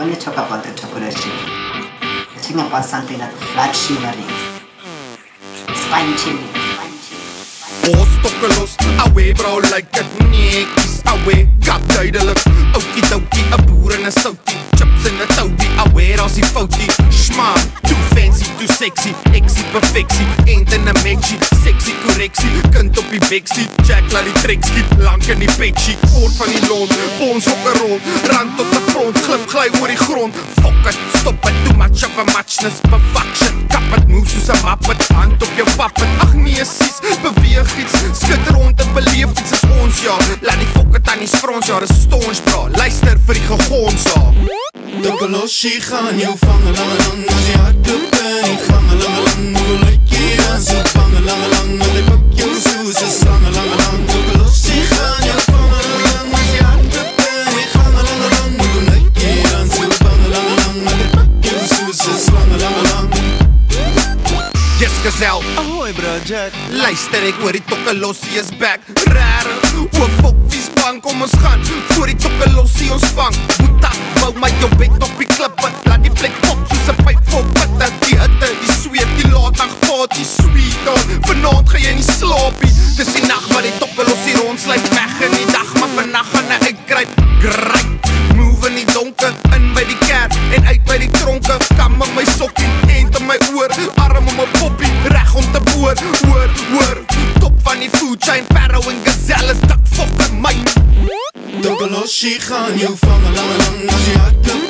when you talk about the chocolate chip, you're talking about something that blood shimmering, spine chilling. Los, awe bro like dit netjies, awe kap duidelik. Oukie doukie, 'n boer en 'n soutie, chips en 'n touwie, awe daar's die foutie. Smaak, too fancy, too sexy, perfeksie, end en 'n matchie, sexy korreksie, kind op die beksie, Jack laat die trek skiet, lank in die petjie, oor van die lont, ons hokke rond, rand tot die grond, glip gly oor die grond. Fuck it, stop it, too much of a muchness, perfection, kap het move soos 'n mappet, hand op jou pappet, ag nee sis, beweeg iets, skud rond en beleef iets. Is ons ja, laat die fokke tannies frons ja, dis stons bra, luister vir die gegons ja. Dokoloshi gaan jou vangen lange lang Als je hart op en ik gangen lange lang Hoe leuk je aan zo vangen. Lange lang Want ik pak jou zo ze slangen lange lang Dokoloshi gaan jou vangen lange lang Als je hart op en ik gangen lange lang Hoe leuk je aan zo vangen. Lange lang Want ik pak jou zo ze slangen lange lang Yes gezel, Ahoy bro Jack. Luister ek hoor die tokkelossie is back Rarig, o fok wie span kom ons gaan Voor die tokkelossie ons vang My jou bed op die klippe Laat die plek pop soos 'n pyp vol pitte Die hitte, die sweet, die laatdag paat Die sweet on, vanavond ga jy nie slaapie. Dis die nacht waar die tokkelossie rondsluit Weg in die dag, maar vannacht gaan hy uitkruip Great, move in die donker In by die kerk en uit by die tronke. Kam in my sokkie, end in my oor. Arm om my poppie, reg om te boor. Hoor, hoor, She gaan you van long, long, lange